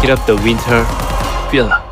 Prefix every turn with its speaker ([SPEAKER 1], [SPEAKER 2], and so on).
[SPEAKER 1] get up the winter feeler.